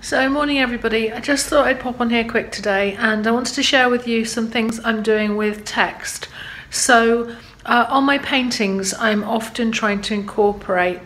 So, morning everybody. I just thought I'd pop on here quick today and I wanted to share with you some things I'm doing with text. So, uh, on my paintings, I'm often trying to incorporate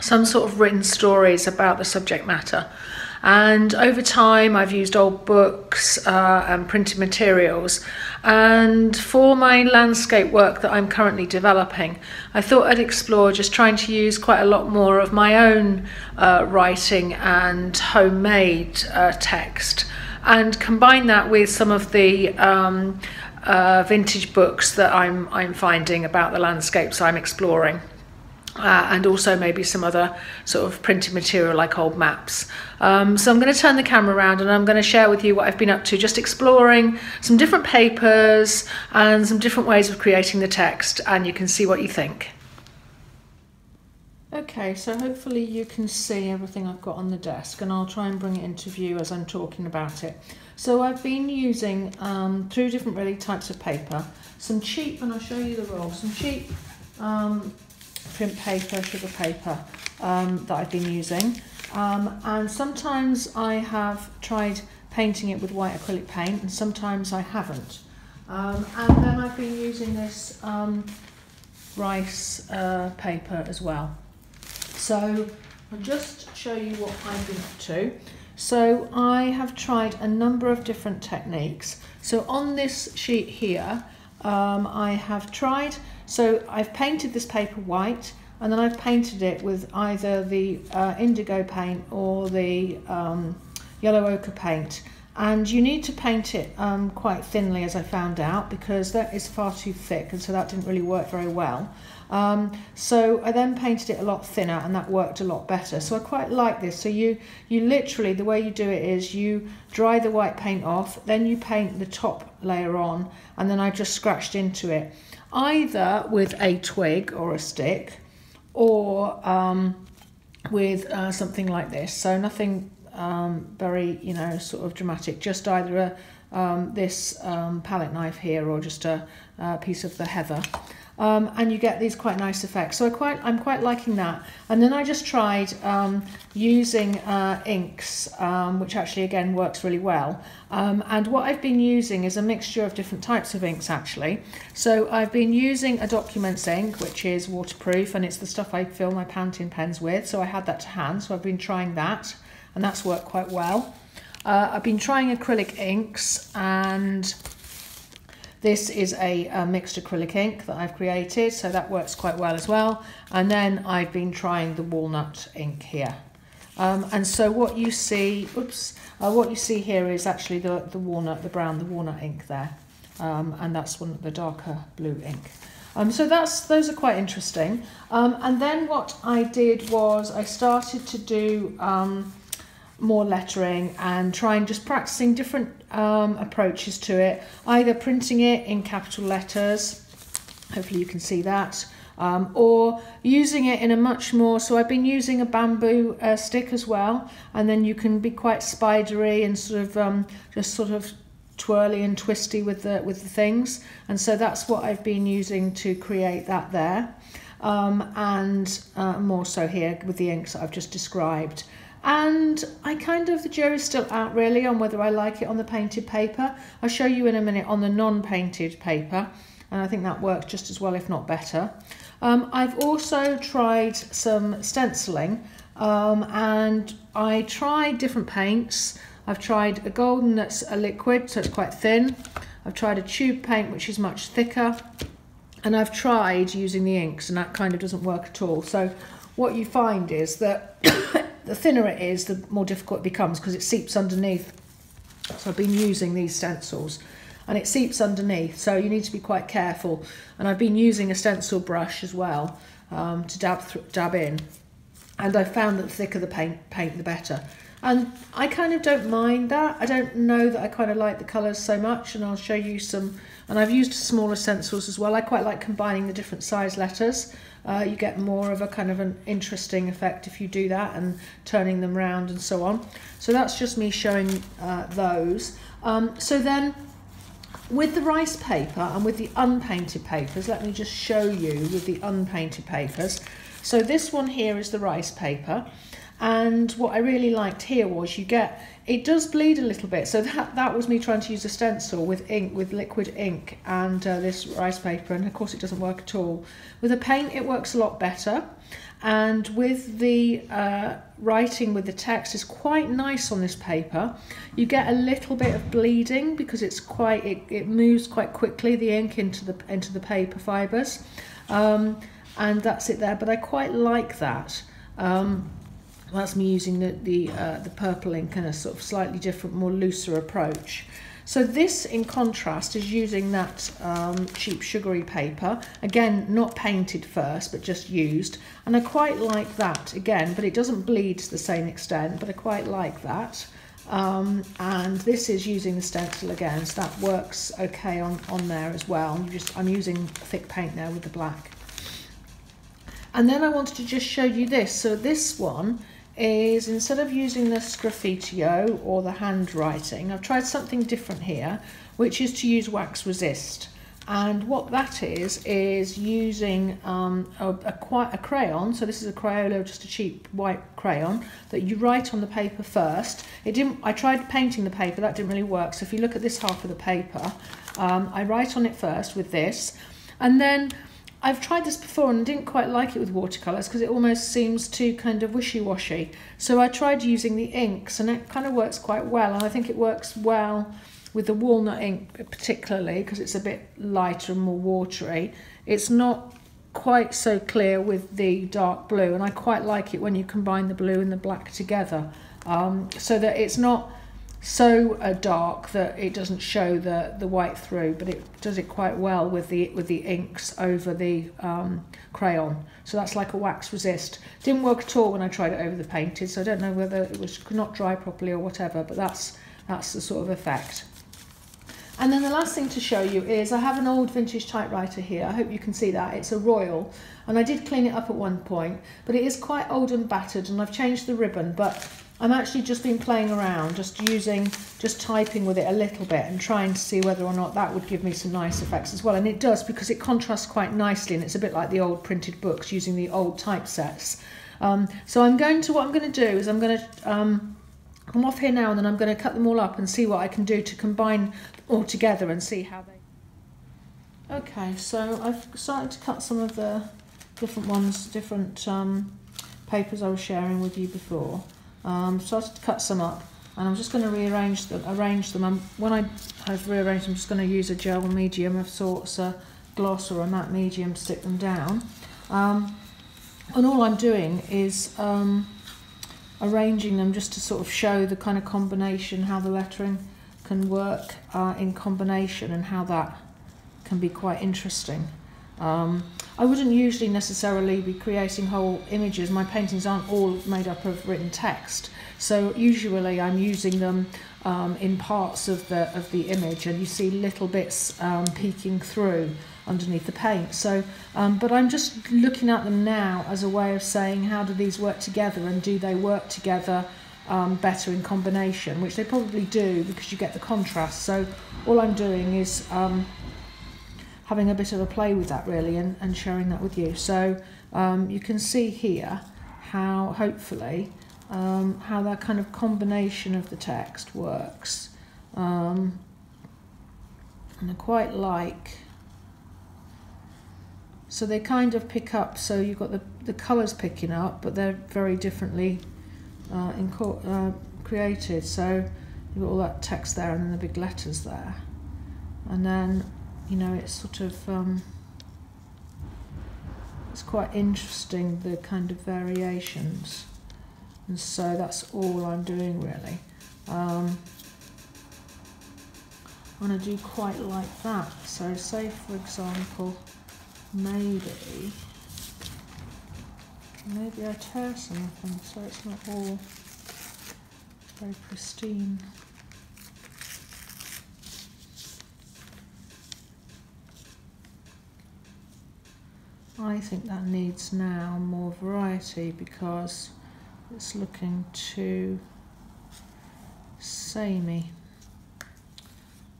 some sort of written stories about the subject matter. And over time, I've used old books uh, and printed materials. And for my landscape work that I'm currently developing, I thought I'd explore just trying to use quite a lot more of my own uh, writing and homemade uh, text. And combine that with some of the um, uh, vintage books that I'm, I'm finding about the landscapes I'm exploring uh, and also maybe some other sort of printed material like old maps. Um, so I'm going to turn the camera around and I'm going to share with you what I've been up to, just exploring some different papers and some different ways of creating the text and you can see what you think. Okay, so hopefully you can see everything I've got on the desk and I'll try and bring it into view as I'm talking about it. So I've been using um, two different really types of paper, some cheap, and I'll show you the roll, some cheap um, paper, sugar paper um, that I've been using. Um, and sometimes I have tried painting it with white acrylic paint and sometimes I haven't. Um, and then I've been using this um, rice uh, paper as well. So I'll just show you what I've been up to. So I have tried a number of different techniques. So on this sheet here, um, I have tried so I've painted this paper white and then I've painted it with either the uh, indigo paint or the um, yellow ochre paint. And you need to paint it um, quite thinly as I found out because that is far too thick and so that didn't really work very well. Um, so I then painted it a lot thinner and that worked a lot better. So I quite like this. So you, you literally, the way you do it is you dry the white paint off, then you paint the top layer on and then I just scratched into it either with a twig or a stick or um, with uh, something like this. So nothing um, very, you know, sort of dramatic, just either a, um, this um, palette knife here or just a, a piece of the heather um, and you get these quite nice effects. So I quite, I'm quite liking that. And then I just tried um, using uh, inks, um, which actually again works really well. Um, and what I've been using is a mixture of different types of inks actually. So I've been using a Documents ink, which is waterproof, and it's the stuff I fill my Pantene pens with. So I had that to hand, so I've been trying that, and that's worked quite well. Uh, I've been trying acrylic inks and this is a, a, mixed acrylic ink that I've created, so that works quite well as well. And then I've been trying the walnut ink here. Um, and so what you see, oops, uh, what you see here is actually the, the walnut, the brown, the walnut ink there. Um, and that's one of the darker blue ink. Um, so that's those are quite interesting. Um, and then what I did was I started to do um, more lettering and trying just practicing different um, approaches to it, either printing it in capital letters, hopefully you can see that, um, or using it in a much more, so I've been using a bamboo uh, stick as well, and then you can be quite spidery and sort of um, just sort of twirly and twisty with the, with the things, and so that's what I've been using to create that there. Um, and uh, more so here with the inks that I've just described. And I kind of, the jury's still out really on whether I like it on the painted paper. I'll show you in a minute on the non-painted paper. And I think that works just as well, if not better. Um, I've also tried some stenciling um, and I tried different paints. I've tried a golden that's a liquid, so it's quite thin. I've tried a tube paint, which is much thicker. And I've tried using the inks and that kind of doesn't work at all. So what you find is that the thinner it is, the more difficult it becomes because it seeps underneath. So I've been using these stencils and it seeps underneath, so you need to be quite careful. And I've been using a stencil brush as well um, to dab, dab in. And I found that the thicker the paint, paint, the better. And I kind of don't mind that. I don't know that I kind of like the colours so much, and I'll show you some. And I've used smaller stencils as well. I quite like combining the different size letters. Uh, you get more of a kind of an interesting effect if you do that and turning them round and so on. So that's just me showing uh, those. Um, so then with the rice paper and with the unpainted papers, let me just show you with the unpainted papers. So this one here is the rice paper And what I really liked here was you get it does bleed a little bit. So that that was me trying to use a stencil with ink, with liquid ink, and uh, this rice paper, and of course it doesn't work at all. With a paint, it works a lot better, and with the uh, writing with the text is quite nice on this paper. You get a little bit of bleeding because it's quite it, it moves quite quickly the ink into the into the paper fibers, um, and that's it there. But I quite like that. Um, that's me using the the, uh, the purple ink in a sort of slightly different, more looser approach. So this, in contrast, is using that um, cheap sugary paper. Again, not painted first, but just used. And I quite like that, again, but it doesn't bleed to the same extent, but I quite like that. Um, and this is using the stencil again, so that works okay on, on there as well. I'm, just, I'm using thick paint now with the black. And then I wanted to just show you this. So this one is instead of using the sgraffito or the handwriting, I've tried something different here, which is to use wax resist. And what that is, is using um, a, a, a crayon, so this is a Crayola, just a cheap white crayon, that you write on the paper first. It didn't. I tried painting the paper, that didn't really work. So if you look at this half of the paper, um, I write on it first with this, and then I've tried this before and didn't quite like it with watercolours because it almost seems too kind of wishy-washy. So I tried using the inks and it kind of works quite well and I think it works well with the walnut ink particularly because it's a bit lighter and more watery. It's not quite so clear with the dark blue and I quite like it when you combine the blue and the black together um, so that it's not so uh, dark that it doesn't show the the white through but it does it quite well with the with the inks over the um, crayon so that's like a wax resist didn't work at all when I tried it over the painted so I don't know whether it was could not dry properly or whatever but that's that's the sort of effect and then the last thing to show you is I have an old vintage typewriter here. I hope you can see that. It's a Royal. And I did clean it up at one point, but it is quite old and battered and I've changed the ribbon. But I'm actually just been playing around, just using, just typing with it a little bit and trying to see whether or not that would give me some nice effects as well. And it does because it contrasts quite nicely and it's a bit like the old printed books using the old typesets. Um, so I'm going to, what I'm going to do is I'm going to um, come off here now and then I'm going to cut them all up and see what I can do to combine all together and see how they... Okay, so I've started to cut some of the different ones, different um, papers I was sharing with you before. Um, so I've cut some up and I'm just going to rearrange them, arrange them. And when I have rearranged I'm just going to use a gel medium of sorts, a gloss or a matte medium to stick them down. Um, and all I'm doing is um, arranging them just to sort of show the kind of combination, how the lettering can work uh, in combination and how that can be quite interesting. Um, I wouldn't usually necessarily be creating whole images. My paintings aren't all made up of written text. So usually I'm using them um, in parts of the, of the image and you see little bits um, peeking through underneath the paint. So, um, but I'm just looking at them now as a way of saying how do these work together and do they work together um, better in combination, which they probably do because you get the contrast. So all I'm doing is um, having a bit of a play with that really and, and sharing that with you. So um, you can see here how hopefully um, how that kind of combination of the text works. Um, and I quite like so they kind of pick up so you've got the, the colours picking up but they're very differently uh, uh, created so you've got all that text there and then the big letters there and then you know, it's sort of um, it's quite interesting the kind of variations, and so that's all I'm doing really. Um, I want to do quite like that. So, say for example, maybe maybe I tear something so it's not all very pristine. I think that needs now more variety because it's looking too samey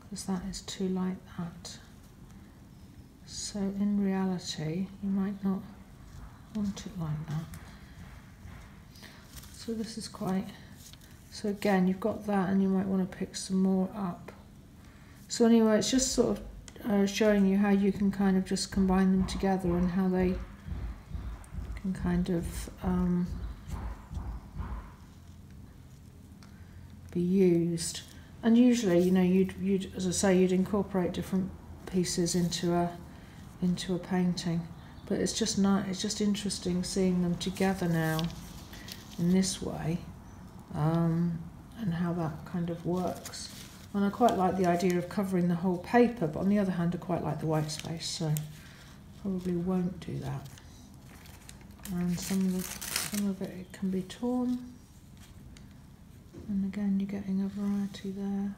because that is too like that. So in reality you might not want it like that. So this is quite, so again, you've got that and you might want to pick some more up. So anyway, it's just sort of uh, showing you how you can kind of just combine them together and how they can kind of um, be used. And usually, you know, you'd, you'd, as I say, you'd incorporate different pieces into a, into a painting. But it's just not, it's just interesting seeing them together now in this way um, and how that kind of works. And I quite like the idea of covering the whole paper, but on the other hand, I quite like the white space, so probably won't do that. And some of, the, some of it, it can be torn. And again, you're getting a variety there.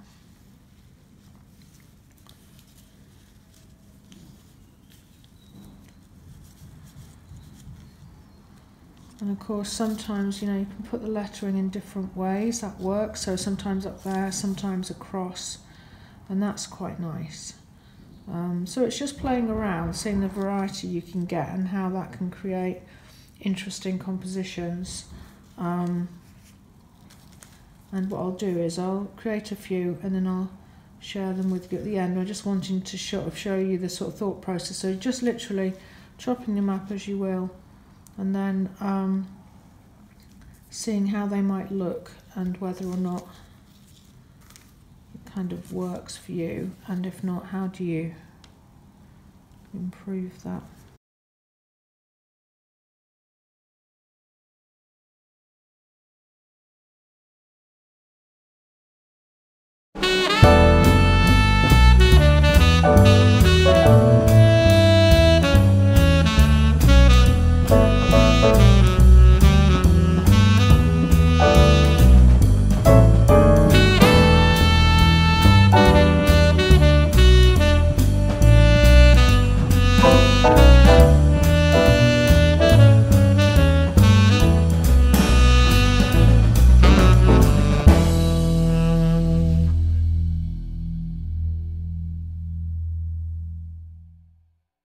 And of course, sometimes, you know, you can put the lettering in different ways, that works. So sometimes up there, sometimes across, and that's quite nice. Um, so it's just playing around, seeing the variety you can get and how that can create interesting compositions. Um, and what I'll do is I'll create a few and then I'll share them with you at the end. I'm just wanting to sort of show you the sort of thought process. So just literally chopping them up as you will and then um, seeing how they might look and whether or not it kind of works for you and if not how do you improve that